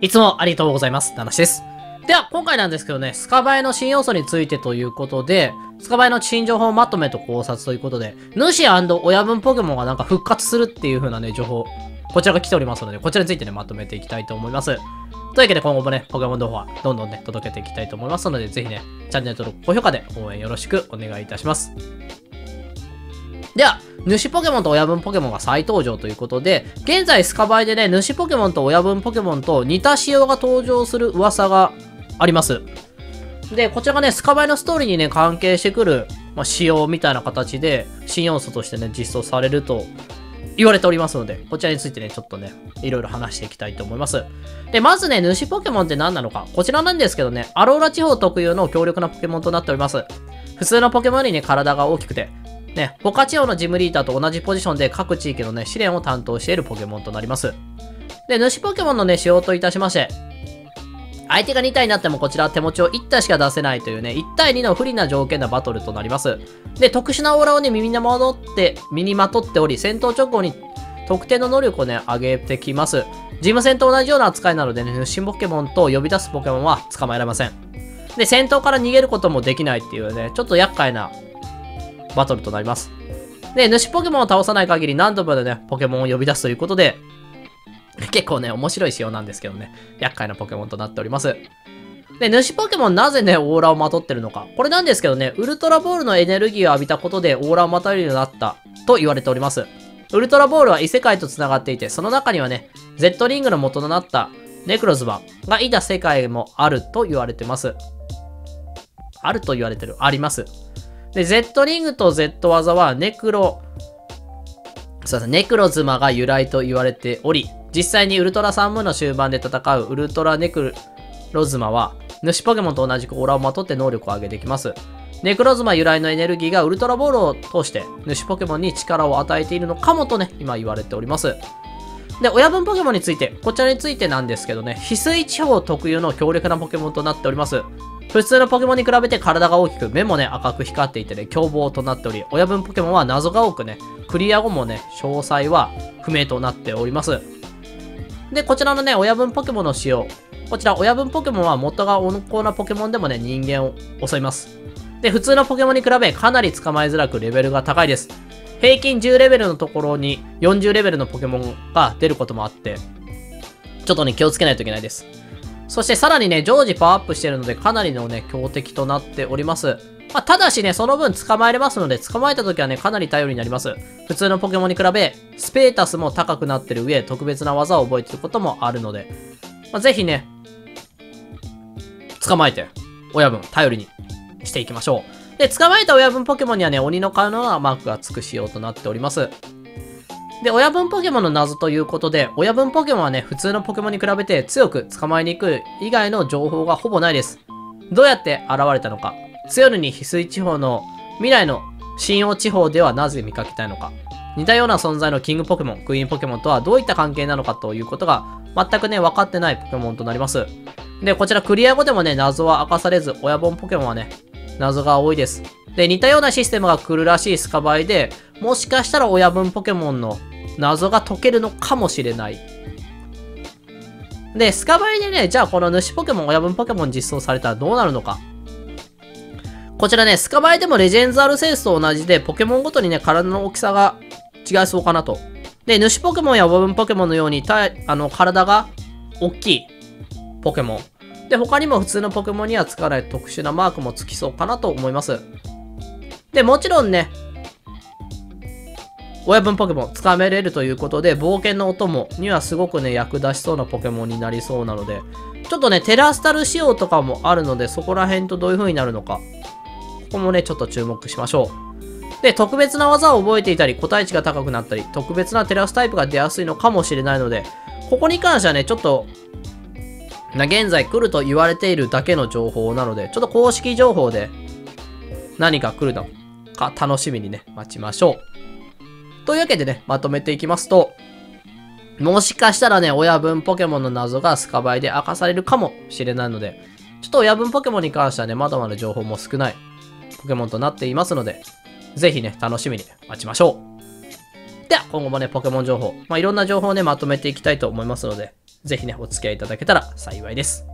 いつもありがとうございます。ナナシです。では、今回なんですけどね、スカバエの新要素についてということで、スカバエの新情報まとめと考察ということで、主親分ポケモンがなんか復活するっていう風なね、情報、こちらが来ておりますので、こちらについてね、まとめていきたいと思います。というわけで今後もね、ポケモン動画は、どんどんね、届けていきたいと思いますので、ぜひね、チャンネル登録、高評価で応援よろしくお願いいたします。では、主ポケモンと親分ポケモンが再登場ということで、現在スカバイでね、主ポケモンと親分ポケモンと似た仕様が登場する噂があります。で、こちらがね、スカバイのストーリーにね、関係してくる、まあ、仕様みたいな形で、新要素としてね、実装されると言われておりますので、こちらについてね、ちょっとね、いろいろ話していきたいと思います。で、まずね、主ポケモンって何なのか。こちらなんですけどね、アローラ地方特有の強力なポケモンとなっております。普通のポケモンよりね、体が大きくて、ね、他地方のジムリーダーと同じポジションで各地域のね、試練を担当しているポケモンとなります。で、主ポケモンのね、仕様といたしまして、相手が2体になってもこちら手持ちを1体しか出せないというね、1対2の不利な条件なバトルとなります。で、特殊なオーラをね、耳にまとって、身にまとっており、戦闘直後に特定の能力をね、上げてきます。ジム戦と同じような扱いなのでね、主ポケモンと呼び出すポケモンは捕まえられません。で、戦闘から逃げることもできないっていうね、ちょっと厄介なバトルとなります。で、主ポケモンを倒さない限り何度もでね、ポケモンを呼び出すということで、結構ね、面白い仕様なんですけどね、厄介なポケモンとなっております。で、主ポケモンなぜね、オーラをまとってるのか。これなんですけどね、ウルトラボールのエネルギーを浴びたことでオーラをまとえるようになったと言われております。ウルトラボールは異世界と繋がっていて、その中にはね、Z リングの元となったネクロズバがいた世界もあると言われてます。あると言われてる。あります。で、Z リングと Z 技はネクロ、そうですね、ネクロズマが由来と言われており、実際にウルトラ3部の終盤で戦うウルトラネクロズマは、主ポケモンと同じくオーラをまとって能力を上げてきます。ネクロズマ由来のエネルギーがウルトラボールを通して主ポケモンに力を与えているのかもとね、今言われております。で、親分ポケモンについて、こちらについてなんですけどね、翡翠地方特有の強力なポケモンとなっております。普通のポケモンに比べて体が大きく、目もね、赤く光っていてね、凶暴となっており、親分ポケモンは謎が多くね、クリア後もね、詳細は不明となっております。で、こちらのね、親分ポケモンの仕様。こちら、親分ポケモンは元が温厚なポケモンでもね、人間を襲います。で、普通のポケモンに比べ、かなり捕まえづらくレベルが高いです。平均10レベルのところに40レベルのポケモンが出ることもあって、ちょっとね、気をつけないといけないです。そしてさらにね、常時パワーアップしてるので、かなりのね、強敵となっております。まあ、ただしね、その分捕まえれますので、捕まえた時はね、かなり頼りになります。普通のポケモンに比べ、スペータスも高くなってる上、特別な技を覚えてることもあるので、まあ、ぜひね、捕まえて、親分、頼りにしていきましょう。で、捕まえた親分ポケモンにはね、鬼の顔のようなマークがつく仕様となっております。で、親分ポケモンの謎ということで、親分ポケモンはね、普通のポケモンに比べて強く捕まえにくい以外の情報がほぼないです。どうやって現れたのか、強るに翡翠地方の未来の信用地方ではなぜ見かけたいのか、似たような存在のキングポケモン、クイーンポケモンとはどういった関係なのかということが全くね、分かってないポケモンとなります。で、こちらクリア後でもね、謎は明かされず、親本ポケモンはね、謎が多いです。で、似たようなシステムが来るらしいスカバイで、もしかしたら親分ポケモンの謎が解けるのかもしれない。で、スカバイでね、じゃあこの主ポケモン、親分ポケモン実装されたらどうなるのか。こちらね、スカバイでもレジェンズアルセウスと同じで、ポケモンごとにね、体の大きさが違いそうかなと。で、主ポケモンや親分ポケモンのように、たあの、体が大きいポケモン。で、他にも普通のポケモンには使わない特殊なマークもつきそうかなと思います。で、もちろんね、親分ポケモンつかめれるということで、冒険のお供にはすごくね、役立ちそうなポケモンになりそうなので、ちょっとね、テラスタル仕様とかもあるので、そこら辺とどういう風になるのか、ここもね、ちょっと注目しましょう。で、特別な技を覚えていたり、個体値が高くなったり、特別なテラスタイプが出やすいのかもしれないので、ここに関してはね、ちょっと、な、現在来ると言われているだけの情報なので、ちょっと公式情報で何か来るのか楽しみにね、待ちましょう。というわけでね、まとめていきますと、もしかしたらね、親分ポケモンの謎がスカバイで明かされるかもしれないので、ちょっと親分ポケモンに関してはね、まだまだ情報も少ないポケモンとなっていますので、ぜひね、楽しみに待ちましょう。では、今後もね、ポケモン情報、まあ、いろんな情報をね、まとめていきたいと思いますので、ぜひね、お付き合いいただけたら幸いです。